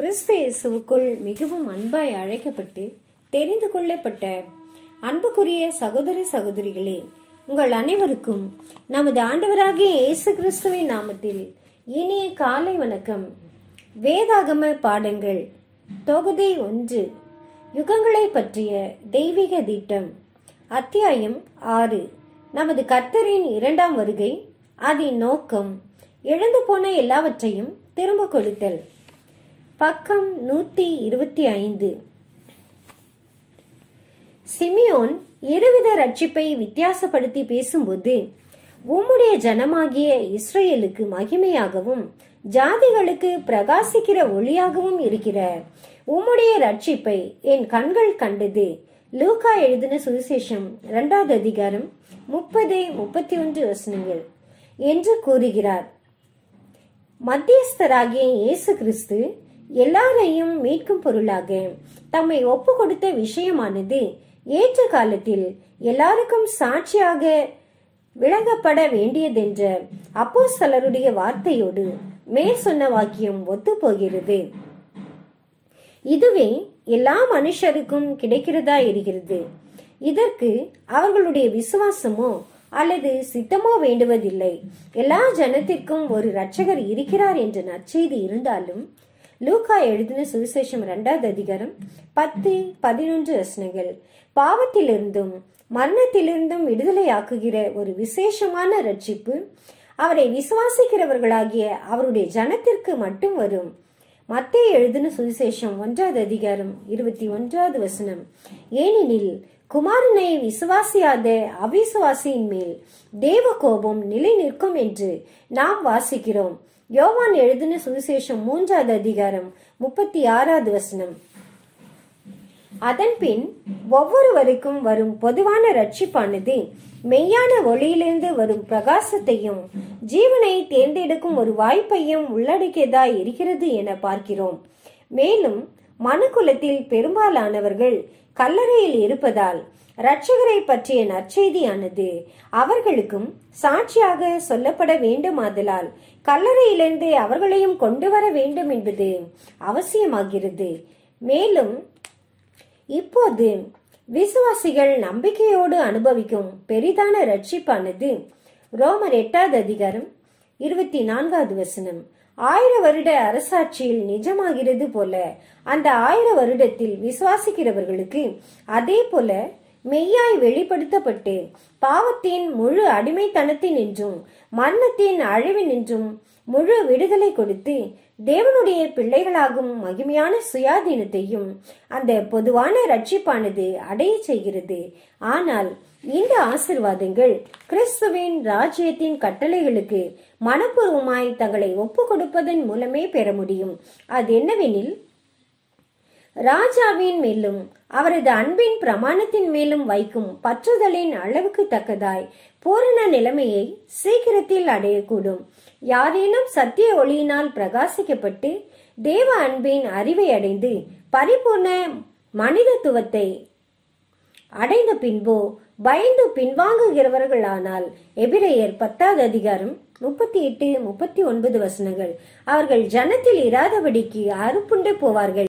கிறிஸ்து இயேசுவுக்குள் மிகவும் அன்பாய் அழைக்கப்பட்டு தெரிந்து கொள்ளப்பட்ட அன்புக்குரிய சகோதரி சகோதரிகளே உங்கள் அனைவருக்கும் நமது ஆண்டவராகிய இயேசு கிறிஸ்துவின் நாமத்தில் இனிய காலை வணக்கம். வேதாகம பாடங்கள் தொகுதி ஒன்று யுகங்களை பற்றிய தெய்வீக திட்டம். அத்தியாயம் ஆறு நமது கர்த்தரின் இரண்டாம் வருகை அதன் நோக்கம் இழந்து போன எல்லாவற்றையும் திரும்ப கொடுத்தல். பக்கம் நூத்தி இருபத்தி ஐந்து. சிமியோன் இருவித ரட்சிப்பை வித்தியாசப்படுத்தி பேசும்போது உம்முடைய ஜனமாகிய இஸ்ரேலுக்கு மகிமையாகவும் ஜாதிகளுக்கு பிரகாசிக்கிற ஒளியாகவும் இருக்கிற உம்முடைய ரட்சிப்பை என் கண்கள் கண்டது. லூகா எழுதின சுவிசேஷம் இரண்டாவது அதிகாரம் முப்பது முப்பத்தி ஒன்று வசனங்கள். என்று கூறுகிறார். மத்தியஸ்தராகிய இயேசு கிறிஸ்து எல்லாரையும் மீட்கும் பொருளாக. தம்மை ஒப்பு கொடுத்த விஷயமானது ஏற்ற காலத்தில் எல்லாருக்கும் சாட்சியாக விளங்கப்பட வேண்டியதென்ற சலருடைய வார்த்தையோடு மேற் சொன்ன வாக்கியம் ஒத்து போகிறது இதுவே எல்லா மனுஷருக்கும் கிடைக்கிறதா இருக்கிறது இதற்கு அவர்களுடைய விசுவாசமோ அல்லது சித்தமோ வேண்டுவதில்லை. எல்லா ஜனத்திற்கும் ஒரு ரட்சகர் இருக்கிறார் என்ற நற்செய்தி இருந்தாலும் லூகா எழுதின சுவிசேஷம் இரண்டாவது அதிகாரம் பத்து பதினொன்று வசனங்கள். பாவத்திலிருந்தும் மரணத்திலிருந்தும் விடுதலையாக்குகிற ஒரு விசேஷமான ரட்சிப்பு அவரை விசுவாசிக்கிறவர்களாகிய அவருடைய ஜனத்திற்கு மட்டும் வரும். மத்திய எழுதின சுவிசேஷம் ஒன்றாவது அதிகாரம் இருபத்தி ஒன்றாவது வசனம். ஏனெனில் குமாரனை விசுவாசியாத அவிசுவாசியின் மேல் தேவ கோபம் நிலை நிற்கும் என்று நாம் வாசிக்கிறோம். யோவான் எழுதின சுவிசேஷம் மூன்றாவது அதிகாரம் முப்பத்தி ஆறாவது வசனம். அதன்பின் ஒவ்வொருவருக்கும் வரும் பொதுவான ரட்சிப்பானது மெய்யான ஒளியிலிருந்து வரும் பிரகாசத்தையும் ஜீவனை தேர்ந்தெடுக்கும் ஒரு வாய்ப்பையும் உள்ளடக்கியதாய் இருக்கிறது என பார்க்கிறோம். மேலும் மனுக்குலத்தில் பெரும்பாலானவர்கள் கல்லறையில் இருப்பதால் இரட்சகரை பற்றிய நற்செய்தியானது அவர்களுக்கும் சாட்சியாக சொல்லப்பட வேண்டுமாதலால் கல்லறையிலிருந்து அவர்களையும் கொண்டு வர வேண்டும் என்பது அவசியமாகிறது. மேலும் இப்போது விசுவாசிகள் நம்பிக்கையோடு அனுபவிக்கும் பெரிதான ரட்சிப்பானது ரோமர் எட்டாவது அதிகாரம் இருபத்தி நான்காவது வசனம். ஆயிர வருட அரசாட்சியில் நிஜமாகிறது போல அந்த ஆயிர வருடத்தில் விசுவாசிக்கிறவர்களுக்கு அதே போல மெய்யாய் வெளிப்படுத்தப்பட்டு பாவத்தின் முழு அடிமைத்தனத்தினின்றும் மரணத்தின் அழிவினின்றும் முழு விடுதலை கொடுத்து தேவனுடைய பிள்ளைகளாகும் மகிமையான சுயாதீனத்தையும் அந்த பொதுவான ரட்சிப்பானது அடைய செய்கிறது. ஆனால் இந்த ஆசிர்வாதங்கள் கிறிஸ்துவின் ராஜ்யத்தின் கட்டளைகளுக்கு மனப்பூர்வமாய் தங்களை ஒப்பு கொடுப்பதன் மூலமே பெற முடியும். அது என்னவெனில் ராஜாவின் மேலும் அவரது அன்பின் பிரமாணத்தின் மேலும் வைக்கும் பற்றுதலின் அளவுக்கு தக்கதாய் பூரண நிலைமையை சீக்கிரத்தில் அடையக்கூடும். யாரேனும் சத்திய ஒளியினால் பிரகாசிக்கப்பட்டு தேவ அன்பின் அறிவை அடைந்து பரிபூர்ண மனிதத்துவத்தை அடைந்த பின்போ பயந்து பின்வாங்குகிறவர்களானால் எபிரேயர் பத்தாவது அதிகாரம் முப்பத்தி எட்டு முப்பத்தி ஒன்பது வசனங்கள். அவர்கள் ஜனத்தில் இராதபடிக்கு அறுப்புண்டு போவார்கள்.